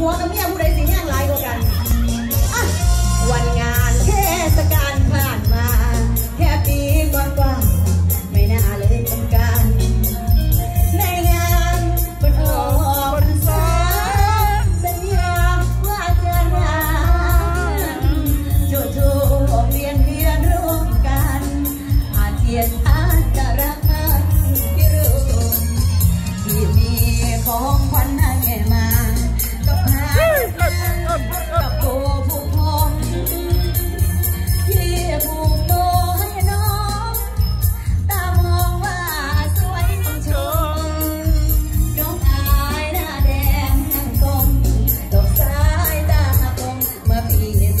หัวกับเมียผู้ใดสิแห้งหลายกว่ากัน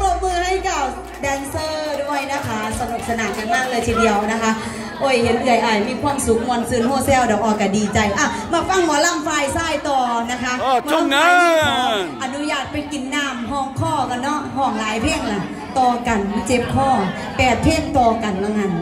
ปรบมือให้กับแดนเซอร์ด้วยนะคะ สนุกสนานกันมากเลยทีเดียวนะคะ โอ้ยเห็นเอื่อยอ้มีความสุขมวนซึนโฮเซลเดาออกกันดีใจอะมาฟังหมอลำไฟไส้ต่อนะคะโอ้จงนะอนุญาตไปกินน้ำห้องข้อกันเนาะห้องหลายเพ่งล่ะต่อกันเจ็บข้อแปดเพ่งต่อกันละวงั้น